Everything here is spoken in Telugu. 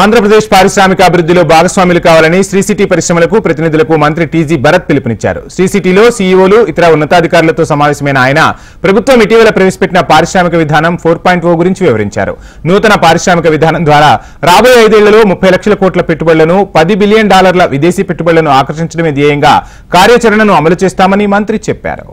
ఆంధ్రప్రదేశ్ పారిశ్రామిక అభివృద్ధిలో భాగస్వాములు కావాలని శ్రీ సిటీ పరిశ్రమలకు ప్రతినిధులకు మంత్రి టీజీ భరత్ పిలుపునిచ్చారు. శ్రీ సిటీలో సీఈఓలు ఇతర ఉన్నతాధికారులతో సమావేశమైన ఆయన ప్రభుత్వం ఇటీవల ప్రవేశపెట్టిన పారిశ్రామిక విధానం ఫోర్ పాయింట్ ఓ గురించి వివరించారు. నూతన పారిశ్రామిక విధానం ద్వారా రాబోయే ఐదేళ్ళలో ముప్పై లక్షల కోట్ల పెట్టుబడులను పది బిలియన్ డాలర్ల విదేశీ పెట్టుబడులను ఆకర్షించడమే ధ్యేయంగా కార్యాచరణను అమలు చేస్తామని మంత్రి చెప్పారు.